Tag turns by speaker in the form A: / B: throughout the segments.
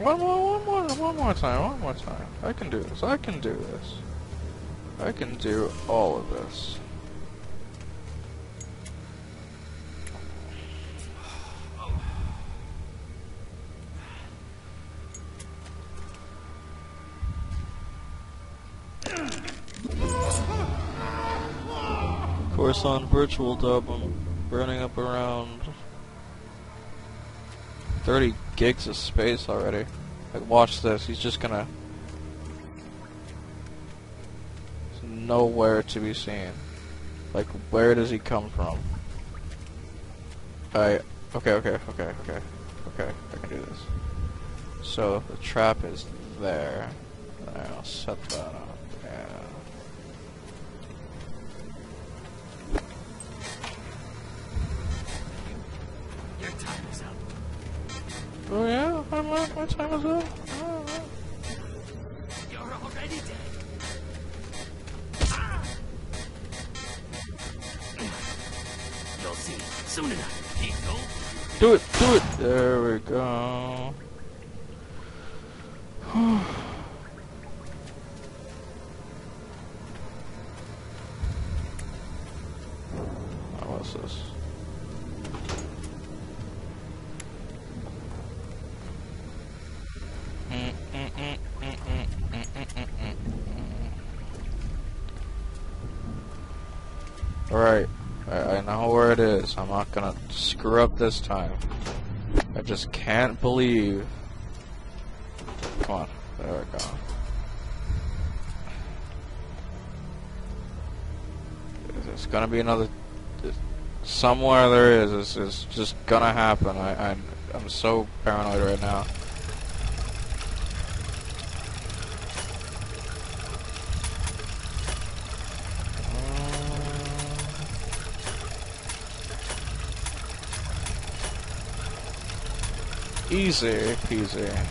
A: One more, one more, one more time, one more time. I can do this. I can do this. I can do all of this. Of course, on VirtualDub, I'm burning up around 30 gigs of space already. Like, watch this. He's just gonna... He's nowhere to be seen. Like, where does he come from? I... Okay, okay, okay, okay. Okay, I can do this. So, the trap is there. I'll set that up. Yeah.
B: Your time is up.
A: Oh yeah? My, my, where it is. I'm not gonna screw up this time. I just can't believe. Come on, there we go. It's gonna be another. Somewhere there is. It's, it's just gonna happen. I, I I'm so paranoid right now. Easy peasy.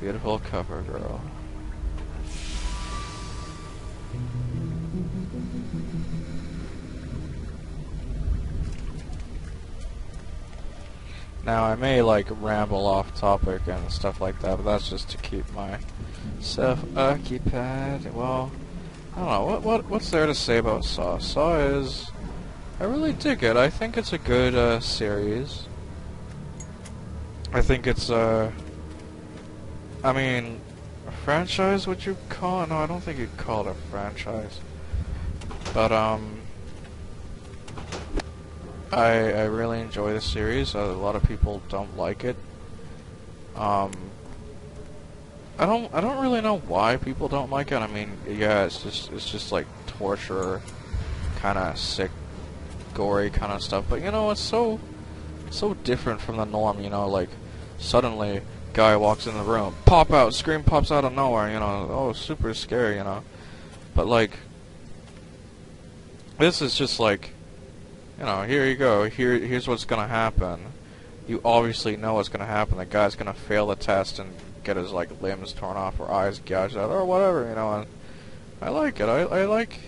A: Beautiful cover girl. Now I may like ramble off topic and stuff like that, but that's just to keep my myself occupied. Well, I don't know what what what's there to say about Saw. Saw is I really dig it. I think it's a good uh, series. I think it's uh I mean a franchise would you call it? No, I don't think you'd call it a franchise. But um I I really enjoy the series. a lot of people don't like it. Um I don't I don't really know why people don't like it. I mean, yeah, it's just it's just like torture kind of sick gory kind of stuff. But you know, it's so so different from the norm, you know, like suddenly guy walks in the room, pop out, scream pops out of nowhere, you know, oh, super scary, you know. But like, this is just like, you know, here you go, here, here's what's gonna happen. You obviously know what's gonna happen. The guy's gonna fail the test and get his like limbs torn off or eyes gouged out or whatever, you know. And I like it. I, I like,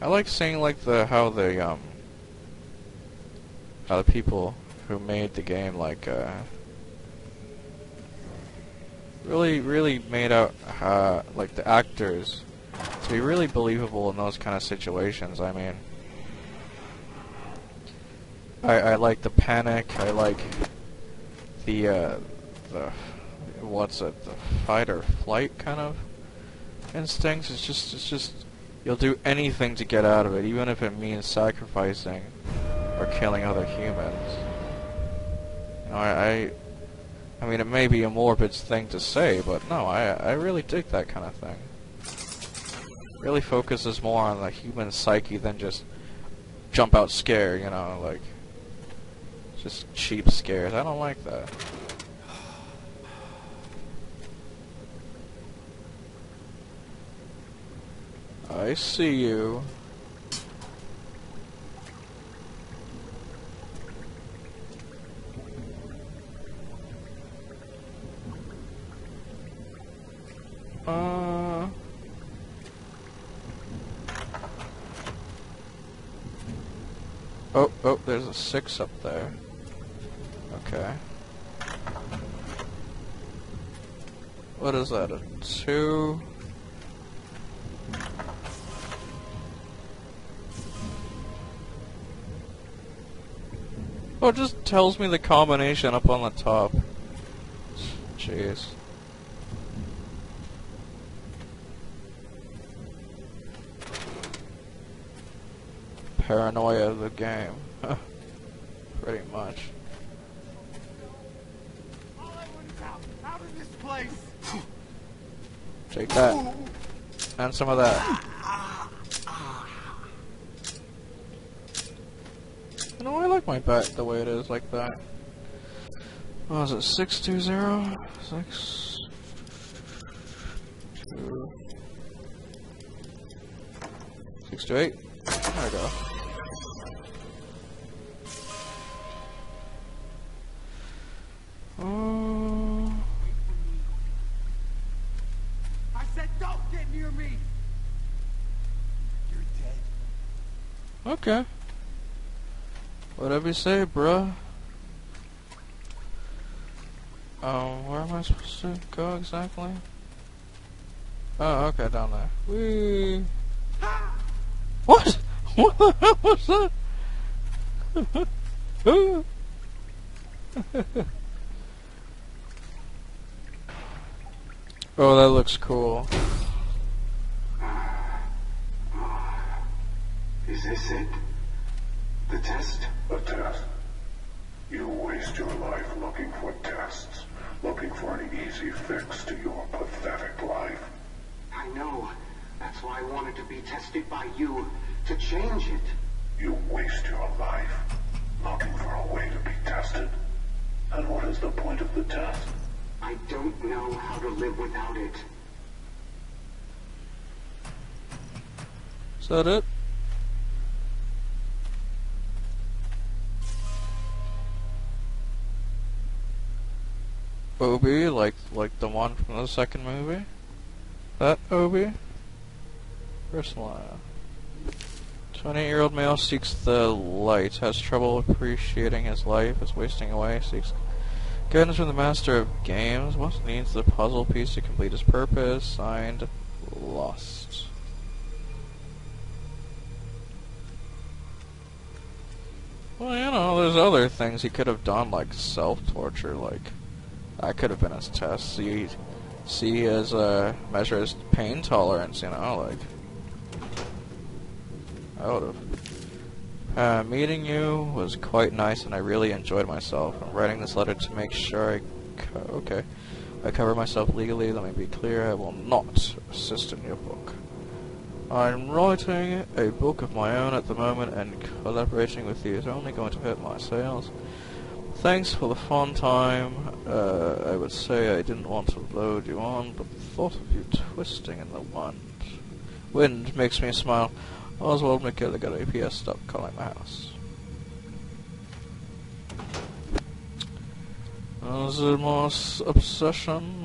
A: I like seeing like the how the um, how the people who made the game like uh really, really made out uh, like the actors to be really believable in those kind of situations. I mean, I, I like the panic. I like the uh, the what's it? The fight or flight kind of instincts. It's just it's just you'll do anything to get out of it, even if it means sacrificing or killing other humans. You know, I, I I mean, it may be a morbid thing to say, but no, I I really dig that kind of thing. Really focuses more on the human psyche than just jump out scare, you know, like just cheap scares. I don't like that. I see you. Uh. Oh, oh, there's a six up there. Okay. What is that? A two? Oh, it just tells me the combination up on the top. Jeez. Paranoia of the game. Pretty much. Take that. And some of that. You know, I like my bat the way it is, like that. What was it, 620? 6... 2... 628? There we go. Okay. Whatever you say, bruh. Um, where am I supposed to go exactly? Oh, okay, down there. Whee! What? What the hell was that? oh, that looks cool.
C: Is this it? The test?
D: A test. You waste your life looking for tests, looking for an easy fix to your pathetic life.
C: I know. That's why I wanted to be tested by you, to change it.
D: You waste your life looking for a way to be tested. And what is the point of the test?
C: I don't know how to live without it.
A: Is that it? Obi, like like the one from the second movie? That Obi? Persona. 28-year-old male seeks the light, has trouble appreciating his life, is wasting away, seeks guidance from the master of games, what needs the puzzle piece to complete his purpose, signed, lost. Well, you know, there's other things he could have done, like self-torture, like, that could have been his test, see, see his, uh, measure his pain tolerance, you know, like, I would have. Uh, meeting you was quite nice and I really enjoyed myself. I'm writing this letter to make sure I, okay, I cover myself legally, let me be clear, I will not assist in your book. I'm writing a book of my own at the moment, and collaborating with you is only going to hurt my sales. Thanks for the fun time. Uh, I would say I didn't want to load you on, but the thought of you twisting in the wind, wind makes me smile. Oswald McGilligan, APS, stop calling my house. Zimos obsession.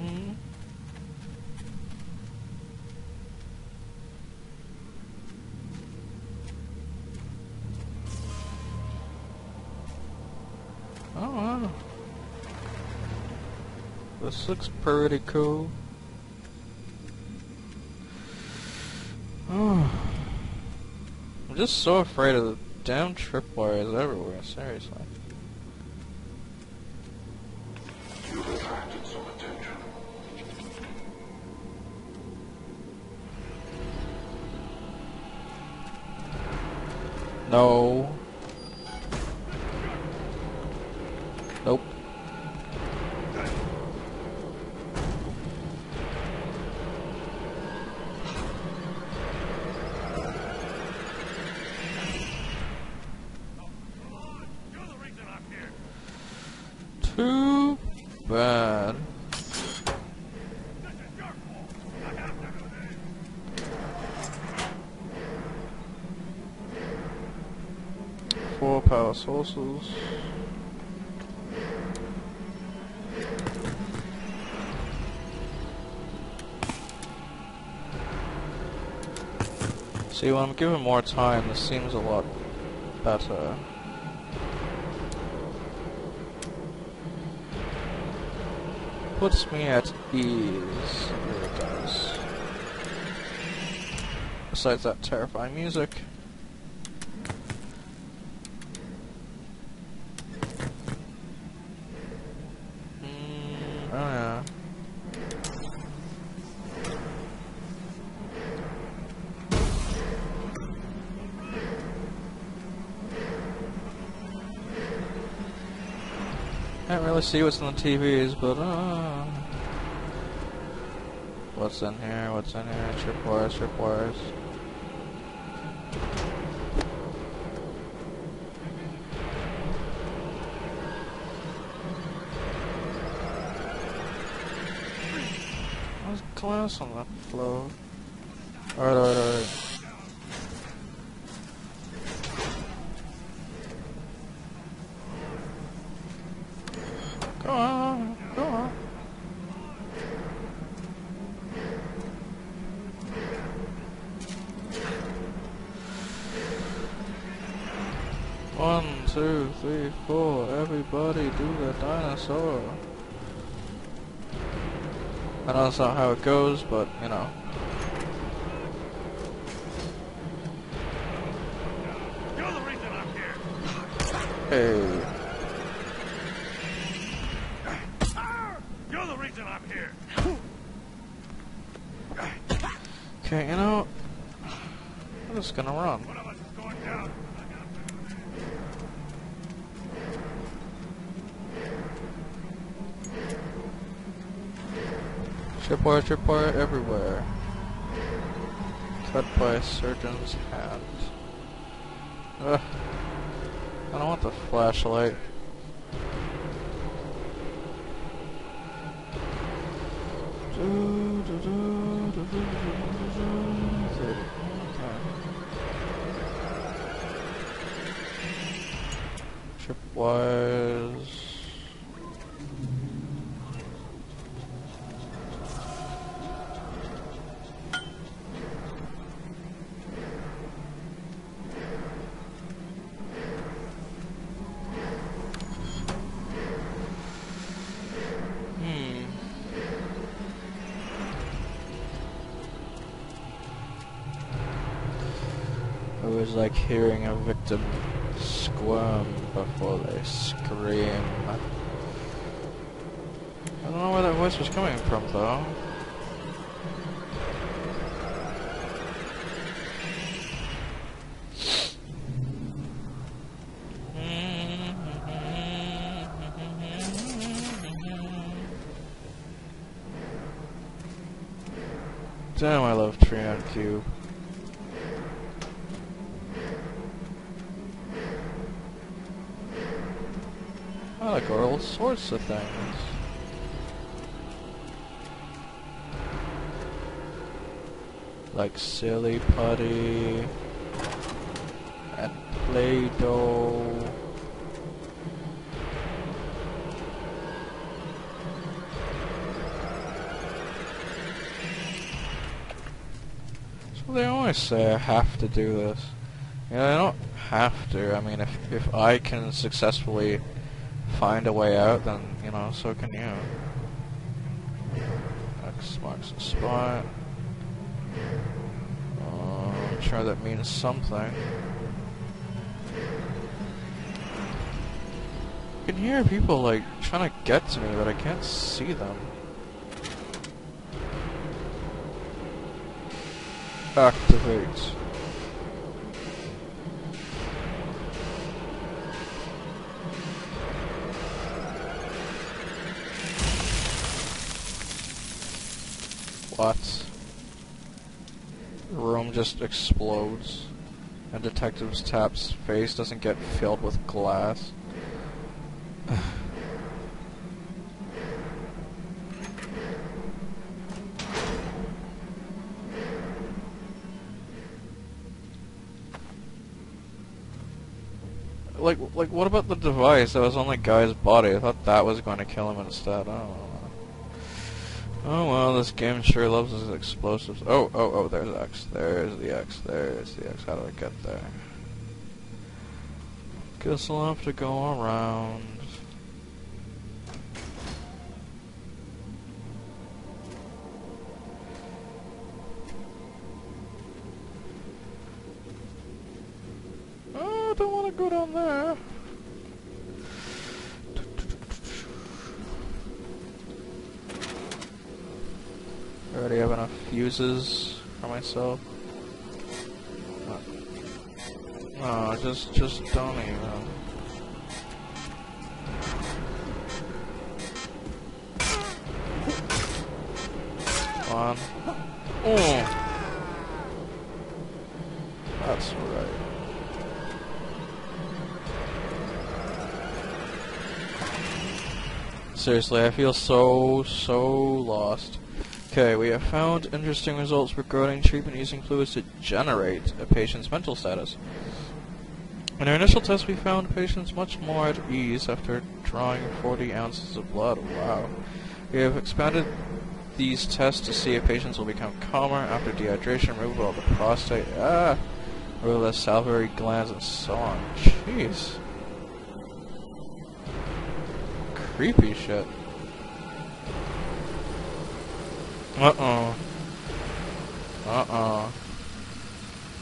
A: This looks pretty cool. Oh. I'm just so afraid of the damn tripwires everywhere, seriously.
D: You've attracted some attention.
A: No. Nope.
B: You're the reason I'm here.
A: Too bad. Four power sources. See, when I'm given more time, this seems a lot better. puts me at ease. Besides that terrifying music. Mm, oh yeah. Can't really see what's on the TVs, but uh, what's in here? What's in here? Tripwires, tripwires. There's glass on the floor. Alright, alright, alright. Go on, go on. One, two, three, four. Everybody do the dinosaur. I know that's not how it goes, but you know.
B: You're the reason I'm here.
A: Hey.
B: You're the reason I'm here.
A: Okay, you know, I'm just gonna run.
B: One of us is going down.
A: Tripwire, tripwire everywhere. Cut by a surgeon's hand. Ugh. I don't want the flashlight. Do, was like hearing a victim squirm before they scream. I don't know where that voice was coming from though. Damn, I love Trion Cube. Sorts of things. Like silly putty and Play-Doh. So they always say I have to do this. You know, I don't have to. I mean, if if I can successfully find a way out, then you know, so can you. X marks the spot. Uh, I'm sure that means something. I can hear people like trying to get to me, but I can't see them. Activate. Just explodes, and Detective's Tapp's face doesn't get filled with glass. like, like, what about the device that was on the guy's body? I thought that was going to kill him instead. I don't know. Oh well, this game sure loves its explosives. Oh, oh, oh, there's X. There's the X. There's the X. How do I get there? Guess I'll have to go around. Oh, I don't want to go down there. Already have enough fuses for myself. No, just, just don't even. Um. Come on. Oh. That's right. Seriously, I feel so, so lost. Okay, we have found interesting results regarding treatment using fluids to generate a patient's mental status. In our initial test, we found patients much more at ease after drawing 40 ounces of blood. Wow. We have expanded these tests to see if patients will become calmer after dehydration, removal of the prostate, ah, removal of the salivary glands, and so on. Jeez. Creepy shit. Uh-oh. Uh-oh.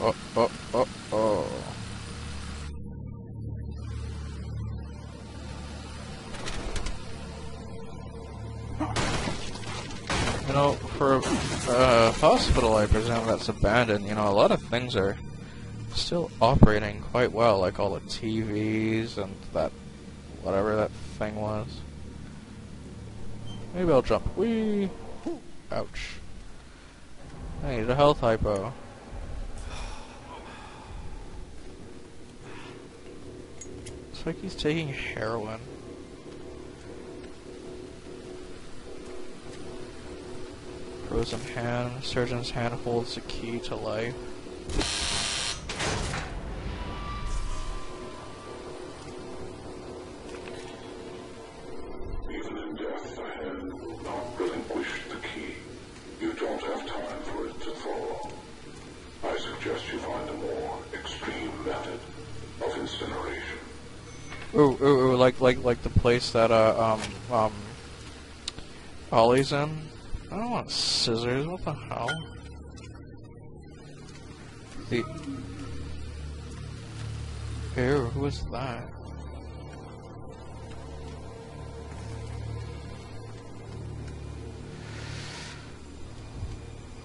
A: Oh, oh, oh, oh. You know, for a uh, hospital, I presume that's abandoned. You know, a lot of things are still operating quite well, like all the TVs and that, whatever that thing was. Maybe I'll jump. Whee! Ouch. I need a health hypo. It's like he's taking heroin. Frozen hand. Surgeon's hand holds the key to life. Ooh, ooh, ooh, like, like, like the place that, uh, um, um, Ollie's in? I don't want scissors, what the hell? The... Ew, who is that?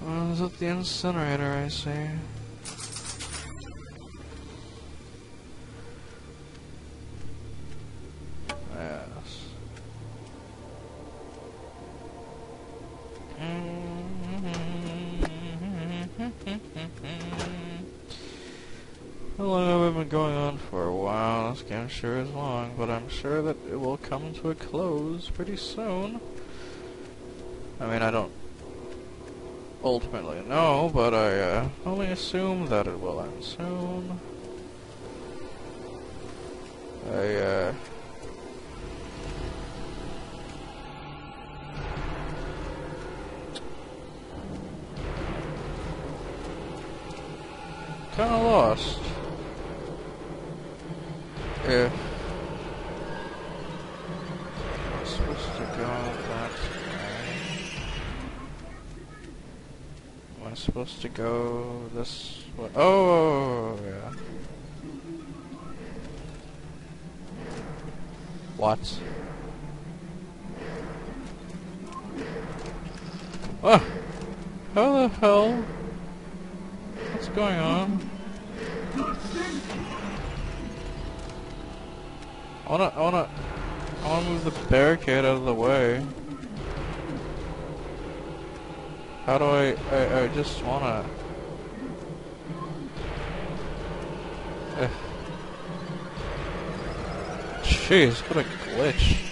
A: Oh, is it the incinerator, I see. Yes. How long have we been going on for? A game sure is long, but I'm sure that it will come to a close pretty soon. I mean, I don't ultimately know, but I uh, only assume that it will end soon. I, uh... Kinda lost. If... I'm supposed to go that way. Am I supposed to go this way? Oh, yeah. What? Ah! How the hell? What's going on? Wanna, I wanna, I wanna move the barricade out of the way. How do I, I, I just wanna... Eh. Jeez, what a glitch.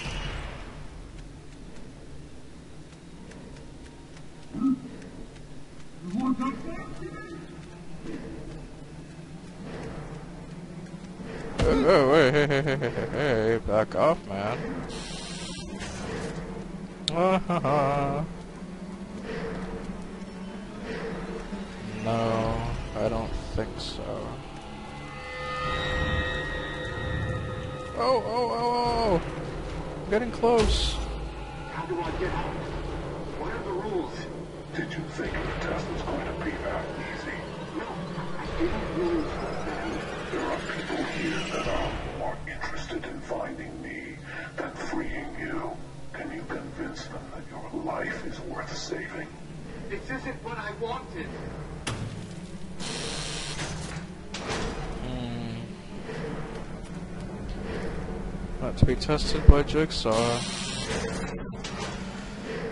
D: Be
A: tested by Jigsaw.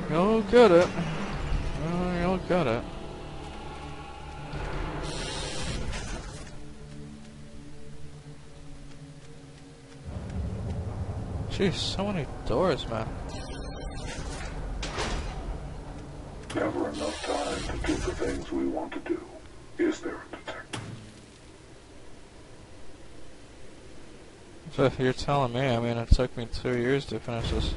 A: You'll get it. Uh, oh, you'll get it. Jeez, so many doors, man.
D: Never enough time to do the things we want to do. Is there a detective?
A: So if you're telling me, I mean, it took me two years to finish this.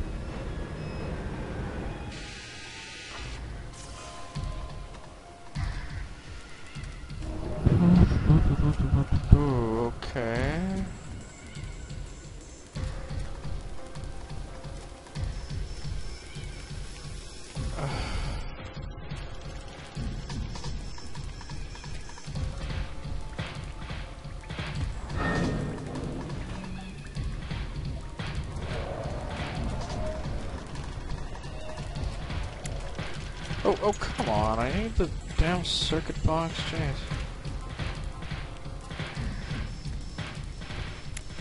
A: On. I need the damn circuit box. Jeez.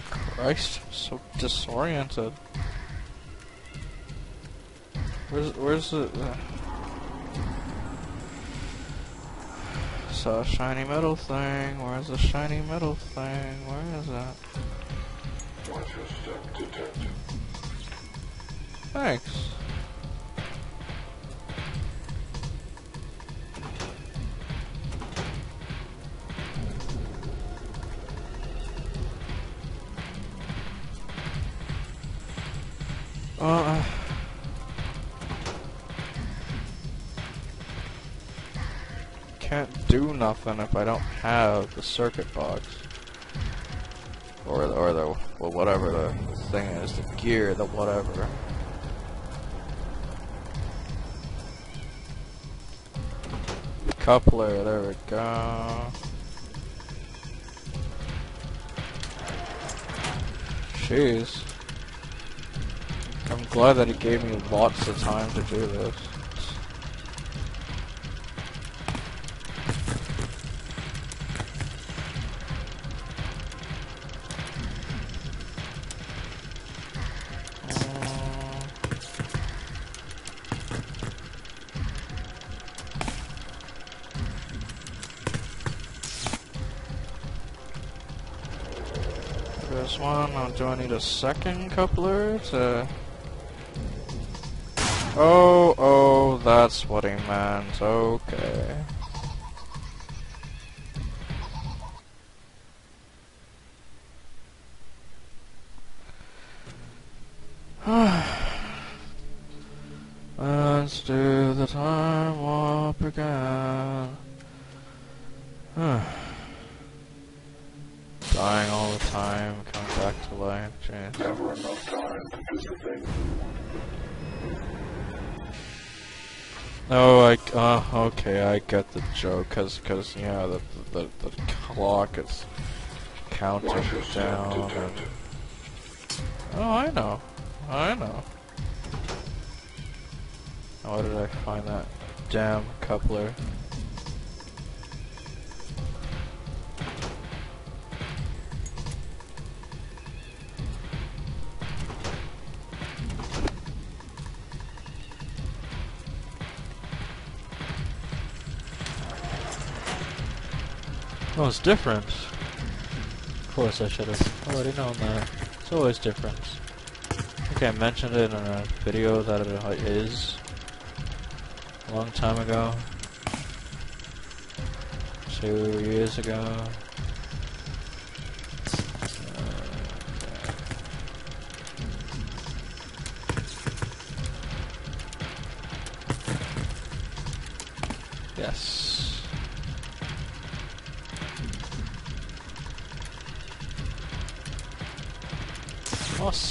A: Christ, I'm so disoriented. Where's, where's the... Uh... Saw a shiny metal thing. Where's the shiny metal thing? Where is that? Thanks. Uh, can't do nothing if I don't have the circuit box. Or, the- or the, well, whatever the thing is, the gear, the whatever. Coupler, there we go. Jeez. Glad that he gave me lots of time to do this. Uh, This one, do I need a second coupler to... Oh, oh, that's what he meant, okay. The joke, cause, cause, yeah, the, the, the, clock is counting down. And, oh, I know, I know. Now, where did I find that damn coupler? Oh, it's different. Of course I should have already known that. It's always different. I think I mentioned it in a video that it is a long time ago. Two years ago.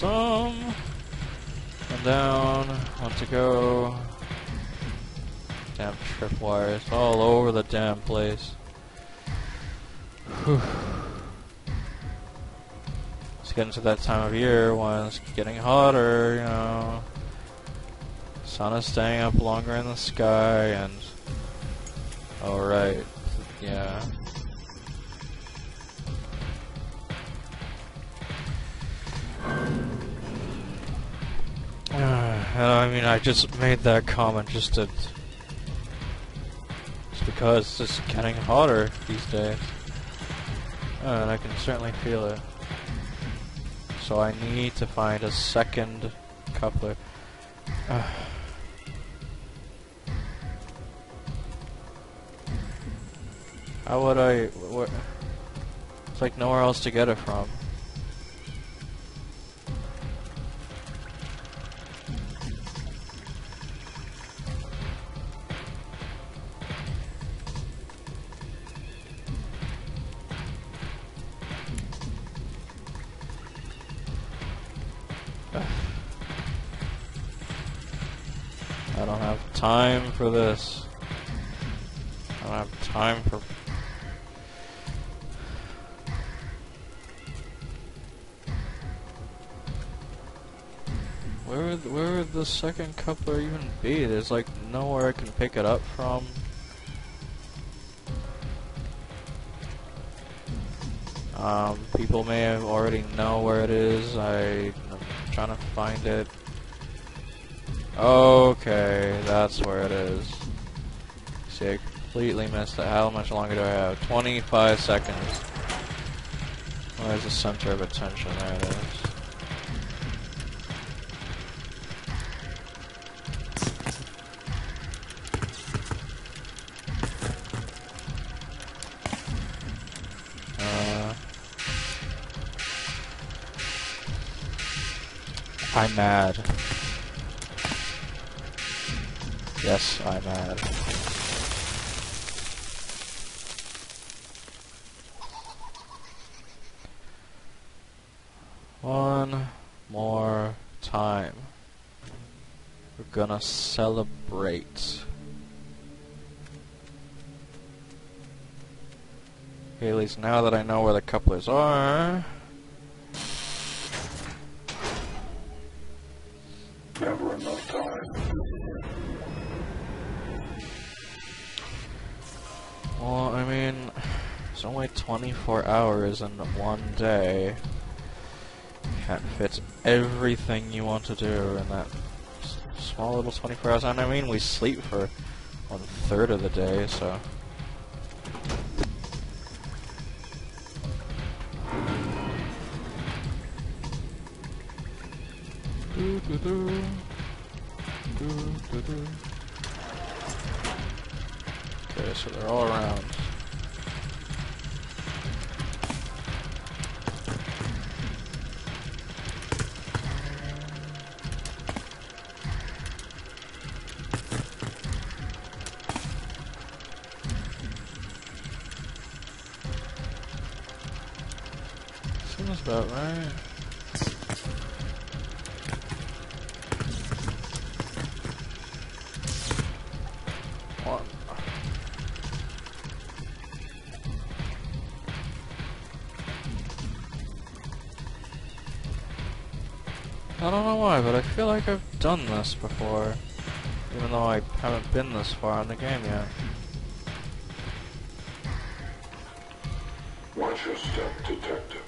A: Awesome. One down. One to go. Damn tripwires all over the damn place. Whew. It's getting to that time of year when it's getting hotter, you know. Sun is staying up longer in the sky, and... Oh, right. Yeah. I mean, I just made that comment just to... Just because it's getting hotter these days. Uh, and I can certainly feel it. So I need to find a second coupler. Uh. How would I... Wh it's like nowhere else to get it from. Time for this. I don't have time for... Where would, where would the second coupler even be? There's like nowhere I can pick it up from. Um, people may have already know where it is. I, I'm trying to find it. Okay, that's where it is. See, I completely missed it. How much longer do I have? 25 seconds. Where's the center of attention? There it is. Uh, I'm mad. Yes, I'm mad. One more time. We're gonna celebrate. Okay, at least now that I know where the couplers are. 24 hours in one day. Can't fit everything you want to do in that small little 24 hours. And I mean, we sleep for one third of the day, so. Do, do, do. Okay, so they're all around. I don't know why, but I feel like I've done this before. Even though I haven't been this far in the game yet.
D: Watch your step, detective.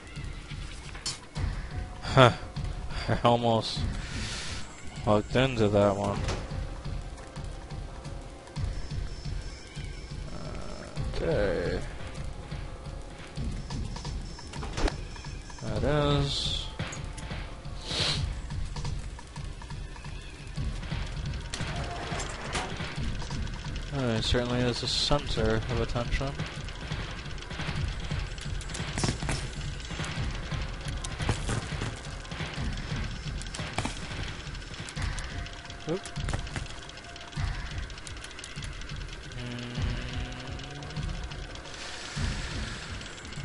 A: Huh. I almost walked into that one. Certainly is a center of attention. Oop.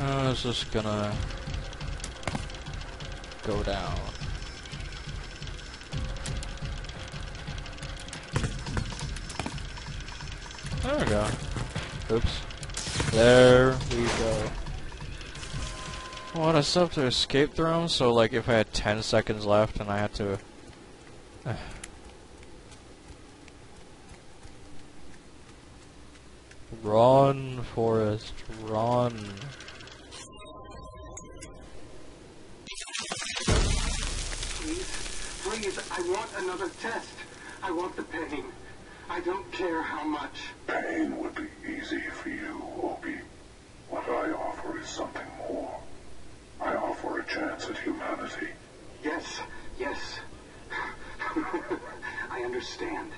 A: Mm. I was just gonna go down. There we go. Oops. There we go. Well, I still have to escape through so like if I had 10 seconds left and I had to... run, Forrest, run.
C: Please, please, I want another test. I want the pain. I don't care how much.
D: Pain would be easy for you, Obi. What I offer is something more. I offer a chance at humanity.
C: Yes, yes. I understand.